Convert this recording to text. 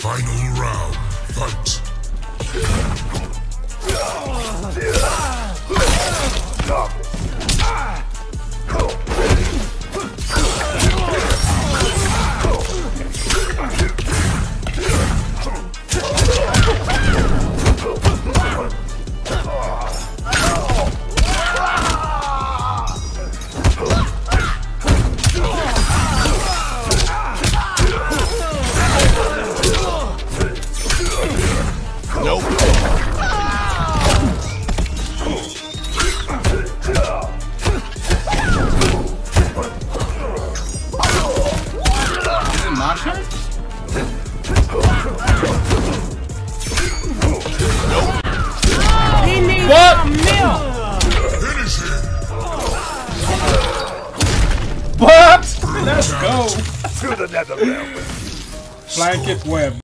Final round. Fight. Marshall? He needs What? milk. What? Let's go. To the nether realm. Blanket web.